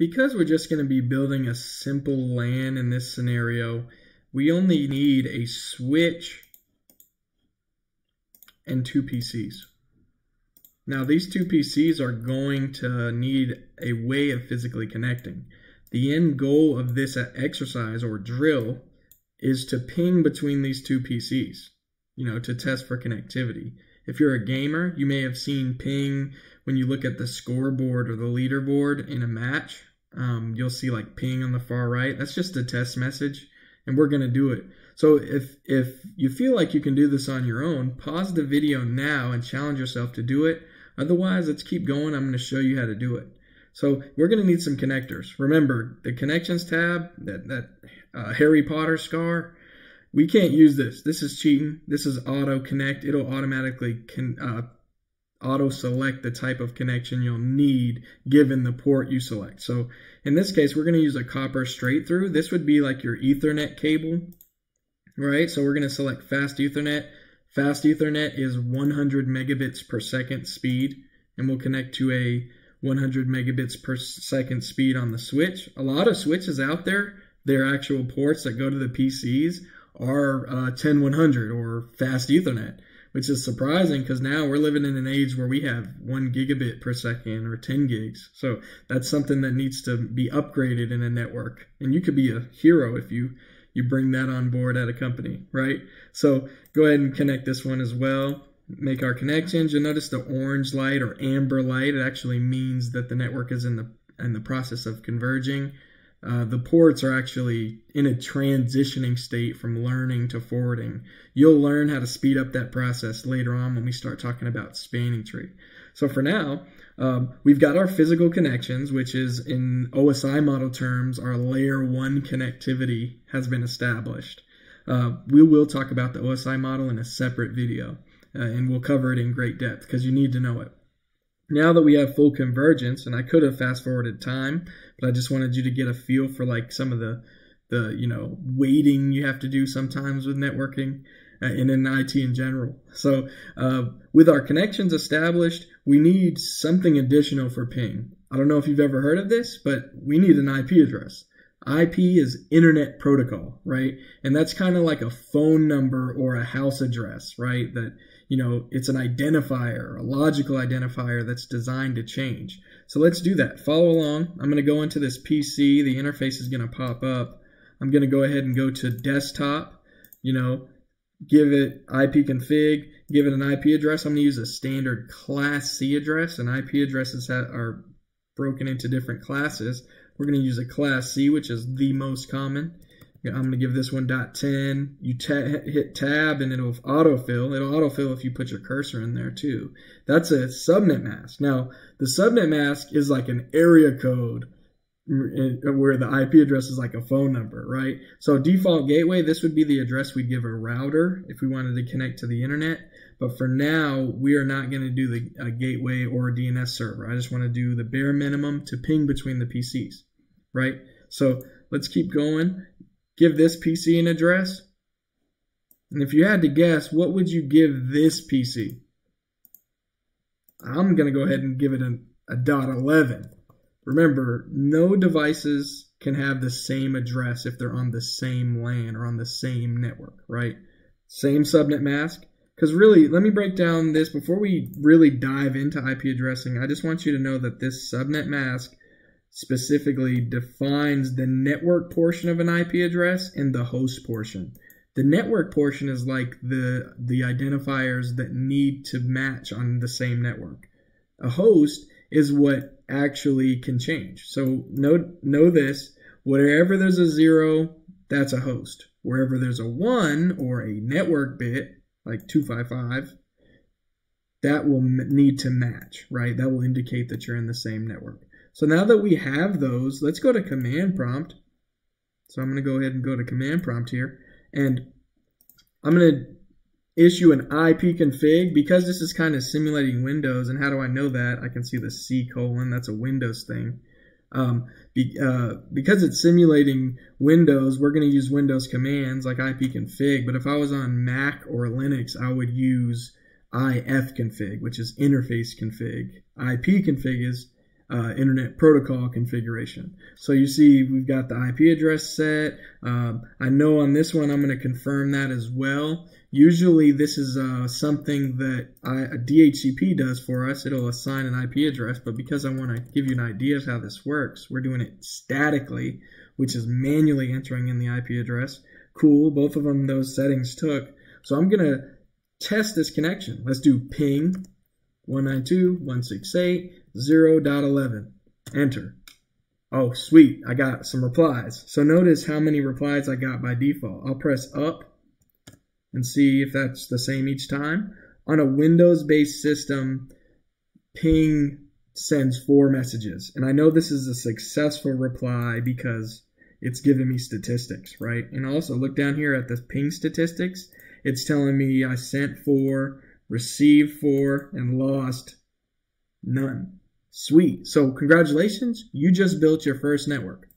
because we're just going to be building a simple LAN in this scenario, we only need a switch and two PCs. Now these two PCs are going to need a way of physically connecting. The end goal of this exercise or drill is to ping between these two PCs, you know, to test for connectivity. If you're a gamer, you may have seen ping when you look at the scoreboard or the leaderboard in a match um, you'll see like ping on the far right. That's just a test message, and we're going to do it. So if if you feel like you can do this on your own, pause the video now and challenge yourself to do it. Otherwise, let's keep going. I'm going to show you how to do it. So we're going to need some connectors. Remember the connections tab, that that uh, Harry Potter scar. We can't use this. This is cheating. This is auto connect. It'll automatically can, uh, auto select the type of connection you'll need given the port you select. So in this case, we're going to use a copper straight through. This would be like your Ethernet cable, right? So we're going to select fast Ethernet. Fast Ethernet is 100 megabits per second speed, and we'll connect to a 100 megabits per second speed on the switch. A lot of switches out there, their actual ports that go to the PCs are uh, 10100 or fast Ethernet which is surprising because now we're living in an age where we have one gigabit per second or 10 gigs. So that's something that needs to be upgraded in a network. And you could be a hero if you you bring that on board at a company, right? So go ahead and connect this one as well. Make our connections. You'll notice the orange light or amber light. It actually means that the network is in the in the process of converging. Uh, the ports are actually in a transitioning state from learning to forwarding. You'll learn how to speed up that process later on when we start talking about spanning tree. So for now, um, we've got our physical connections, which is in OSI model terms, our layer one connectivity has been established. Uh, we will talk about the OSI model in a separate video, uh, and we'll cover it in great depth because you need to know it. Now that we have full convergence, and I could have fast forwarded time, but I just wanted you to get a feel for like some of the the you know waiting you have to do sometimes with networking uh, and in IT in general. So uh, with our connections established, we need something additional for ping. I don't know if you've ever heard of this, but we need an IP address. IP is Internet Protocol, right? And that's kind of like a phone number or a house address, right? That you know, it's an identifier, a logical identifier that's designed to change. So let's do that. Follow along. I'm going to go into this PC. The interface is going to pop up. I'm going to go ahead and go to desktop, you know, give it IP config, give it an IP address. I'm going to use a standard class C address, and IP addresses are broken into different classes. We're going to use a class C, which is the most common. I'm going to give this one dot 10. You ta hit tab and it'll autofill. It'll autofill if you put your cursor in there too. That's a subnet mask. Now, the subnet mask is like an area code uh, where the IP address is like a phone number, right? So default gateway, this would be the address we'd give a router if we wanted to connect to the internet. But for now, we are not going to do the a gateway or a DNS server. I just want to do the bare minimum to ping between the PCs, right? So let's keep going give this PC an address? And if you had to guess, what would you give this PC? I'm going to go ahead and give it a, a dot 11. Remember, no devices can have the same address if they're on the same LAN or on the same network, right? Same subnet mask. Because really, let me break down this before we really dive into IP addressing. I just want you to know that this subnet mask specifically defines the network portion of an IP address and the host portion. The network portion is like the the identifiers that need to match on the same network. A host is what actually can change. So know know this, wherever there's a 0, that's a host. Wherever there's a 1 or a network bit like 255, that will need to match, right? That will indicate that you're in the same network. So now that we have those, let's go to command prompt. So I'm going to go ahead and go to command prompt here. And I'm going to issue an IP config because this is kind of simulating Windows. And how do I know that? I can see the C colon. That's a Windows thing. Um, be, uh, because it's simulating Windows, we're going to use Windows commands like ipconfig. But if I was on Mac or Linux, I would use ifconfig, which is interface config. ipconfig is uh, Internet Protocol configuration. So you see we've got the IP address set. Um, I know on this one I'm going to confirm that as well. Usually this is uh, something that I, a DHCP does for us. It'll assign an IP address, but because I want to give you an idea of how this works, we're doing it statically, which is manually entering in the IP address. Cool, both of them those settings took. So I'm going to test this connection. Let's do ping 192.168.0.11. Enter. Oh, sweet. I got some replies. So notice how many replies I got by default. I'll press up and see if that's the same each time. On a Windows-based system, ping sends four messages. And I know this is a successful reply because it's giving me statistics, right? And also look down here at the ping statistics. It's telling me I sent four, received four, and lost none. Sweet. So congratulations, you just built your first network.